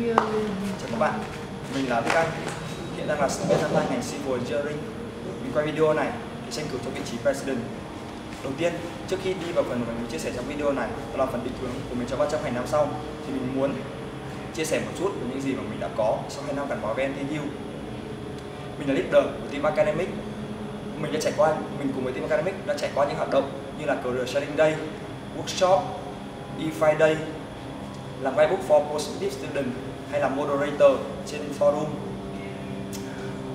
Chào các bạn, mình là Đức Anh Hiện đang là sinh viên năm nay ngành Civil Engineering Mình quay video này để tranh cử cho vị trí President. Đầu tiên, trước khi đi vào phần mà mình chia sẻ trong video này đó là phần định hướng của mình cho 300 hành năm sau thì mình muốn chia sẻ một chút về những gì mà mình đã có sau 2 năm gắn bó với NTU Mình là leader của team Academic. Mình đã trải qua mình cùng với team Academic đã trải qua những hoạt động như là Career Sharing Day, Workshop, E-Friday làm guidebook for prospective student hay là moderator trên forum.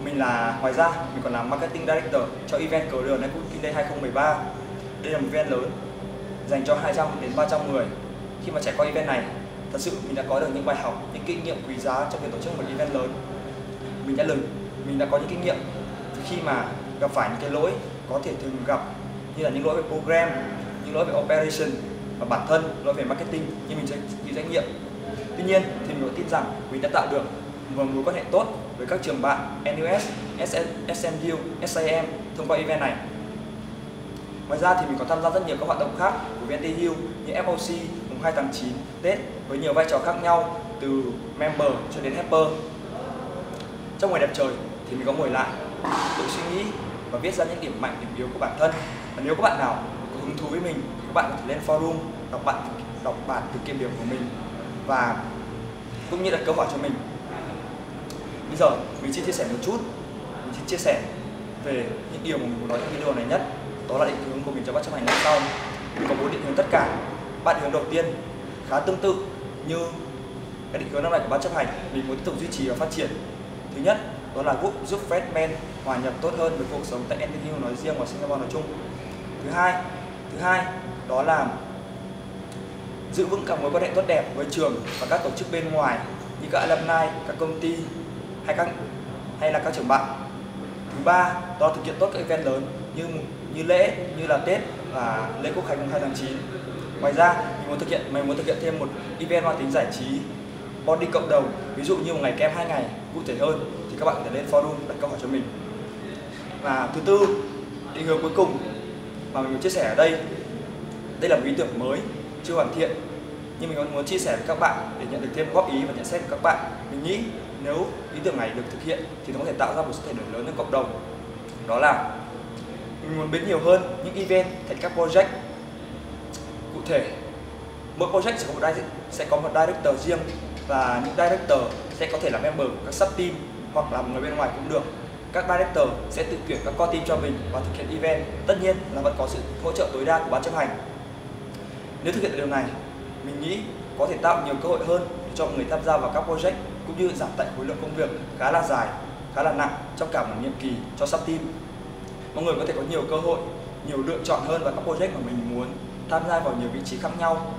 Mình là ngoài ra mình còn làm marketing director cho event Career Networking Day 2013 đây là một event lớn, dành cho 200 đến 300 người. Khi mà trải qua event này, thật sự mình đã có được những bài học, những kinh nghiệm quý giá trong việc tổ chức một event lớn. Mình đã lừng mình đã có những kinh nghiệm khi mà gặp phải những cái lỗi có thể thường gặp như là những lỗi về program, những lỗi về operation, và bản thân, lỗi về marketing nhưng mình sẽ chịu trách nhiệm tuy nhiên thì mình tin rằng mình đã tạo được một mối quan hệ tốt với các trường bạn NUS, SMU, SIM thông qua event này. Ngoài ra thì mình còn tham gia rất nhiều các hoạt động khác của VNTU như FOC mùng 2 tháng 9 Tết với nhiều vai trò khác nhau từ member cho đến helper trong ngày đẹp trời thì mình có ngồi lại tự suy nghĩ và viết ra những điểm mạnh điểm yếu của bản thân. Và nếu các bạn nào có hứng thú với mình thì các bạn có thể lên forum đọc bạn đọc bản từ kiểm điểm của mình và cũng như đặt câu hỏi cho mình. Bây giờ, mình xin chia sẻ một chút. Mình xin chia sẻ về những điều mà mình muốn nói trong video này nhất. Đó là định hướng của mình cho bắt chấp hành năm sau. Mình có bốn định hướng tất cả. Ba định hướng đầu tiên, khá tương tự như cái định hướng năm nay của ban chấp hành, mình muốn tiếp tục duy trì và phát triển. Thứ nhất, đó là giúp giúp Fedman hòa nhập tốt hơn với cuộc sống tại NTU nói riêng và Singapore nói chung. Thứ hai thứ hai, đó là giữ vững các mối quan hệ tốt đẹp với trường và các tổ chức bên ngoài như các alumni, các công ty hay các hay là các trường bạn. Thứ ba, đó thực hiện tốt các event lớn như như lễ, như là Tết và lễ Quốc khánh mùng 2 tháng 9. Ngoài ra, mình muốn thực hiện mình muốn thực hiện thêm một event mang tính giải trí bonding cộng đồng, ví dụ như một ngày kem hai ngày cụ thể hơn thì các bạn có thể lên forum đặt câu hỏi cho mình. Và thứ tư, định hướng cuối cùng mà mình muốn chia sẻ ở đây đây là một ý tưởng mới chưa hoàn thiện. Nhưng mình muốn chia sẻ với các bạn để nhận được thêm góp ý và nhận xét của các bạn. Mình nghĩ nếu ý tưởng này được thực hiện thì nó có thể tạo ra một sự thay đổi lớn trong cộng đồng. Đó là mình muốn biến nhiều hơn những event thành các project. Cụ thể, mỗi project sẽ có một sẽ có một director riêng và những director sẽ có thể là member của các sub team hoặc là một người bên ngoài cũng được. Các director sẽ tự tuyển các core team cho mình và thực hiện event. Tất nhiên là vẫn có sự hỗ trợ tối đa của ban chấp hành nếu thực hiện được điều này, mình nghĩ có thể tạo nhiều cơ hội hơn cho người tham gia vào các project cũng như giảm tải khối lượng công việc khá là dài, khá là nặng trong cả một nhiệm kỳ cho sub team mọi người có thể có nhiều cơ hội, nhiều lựa chọn hơn vào các project mà mình muốn tham gia vào nhiều vị trí khác nhau.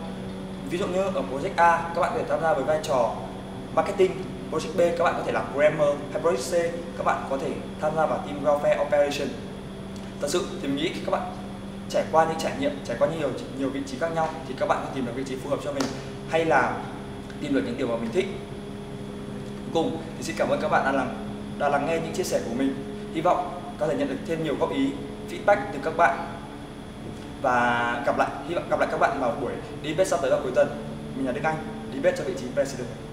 Ví dụ như ở project A, các bạn có thể tham gia với vai trò marketing, project B, các bạn có thể làm programmer hay project C, các bạn có thể tham gia vào team welfare operation. Thật sự thì mình nghĩ các bạn trải qua những trải nghiệm, trải qua nhiều nhiều vị trí khác nhau thì các bạn có tìm được vị trí phù hợp cho mình hay là tìm được những điều mà mình thích. Cuối cùng thì xin cảm ơn các bạn đã lắng đã lắng nghe những chia sẻ của mình. Hy vọng có thể nhận được thêm nhiều góp ý, feedback từ các bạn. Và gặp lại, hy vọng gặp lại các bạn vào buổi đi bếp sắp tới vào cuối tuần. Mình là Đức Anh đi bếp cho vị trí president.